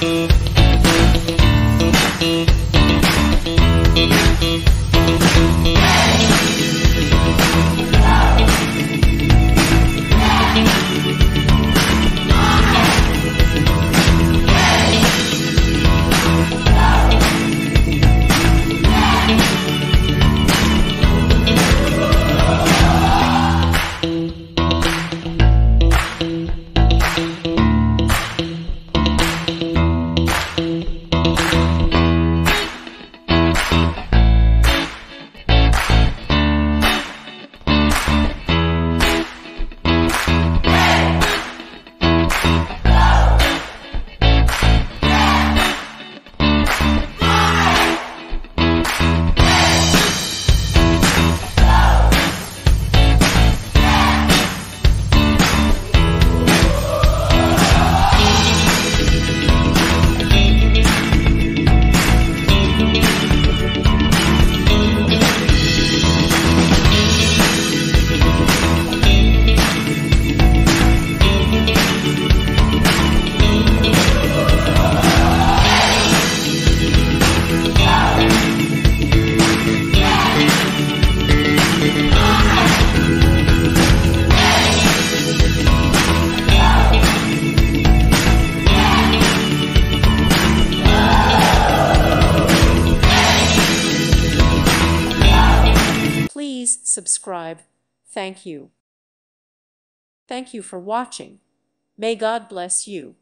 Thank you. Please subscribe. Thank you. Thank you for watching. May God bless you.